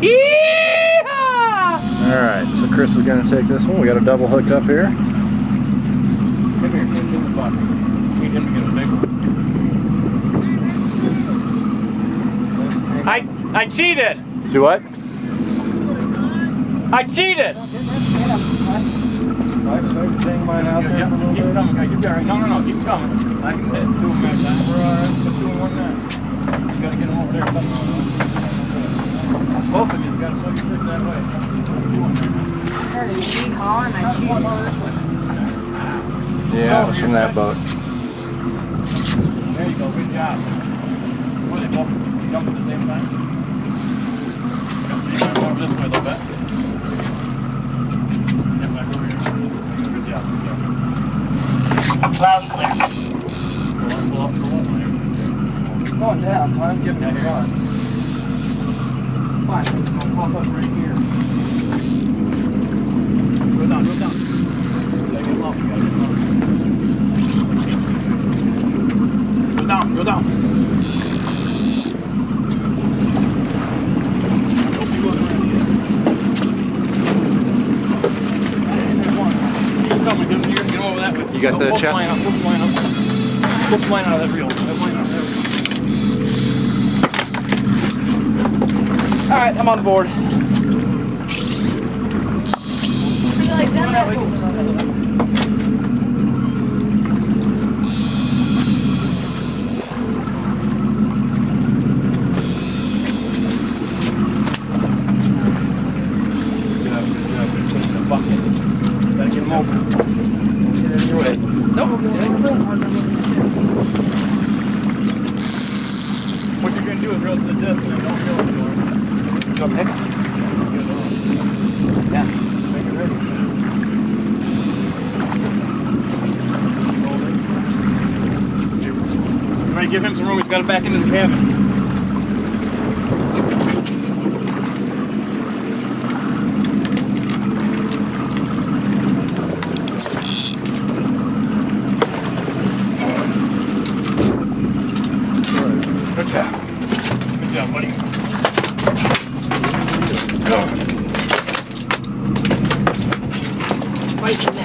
Yeehaw! Alright, so Chris is going to take this one. We got a double hooked up here. Come here, give him the buck. Need him to get a big one. I I cheated. Do what? I cheated. Right, so everything might out there Yeah, for keep coming, guys. Keep going. No, no, no. Keep coming. I can hit two of them at a time. We're all right. Put two in one now. You gotta get them over there. Both of you gotta suck your stick that way. Heard a yeehaw and I cheated. Yeah, it was from that boat. There you go. Good job. Were they both jump at the same time? You might want this way a little bit. Yeah, back over here. Good job. Good job. Cloud clear. Going down, so I'm giving it a run. Fine, it's gonna pop up right here. Go down, go down. Gotta get low, gotta get low. Go down, go down. You got the chest? flying up, go flying up. Go flying out of that reel. Go flying out of that reel. Alright, I'm on board. Good job, good job. Good push the bucket. Gotta get him over. Get in your way. What you're gonna do is rest the disc and don't go anymore. Go next. Yeah. Make it ready. Ready to give him some room, he's got to back into the cabin. Good job. Good job, buddy. Wait.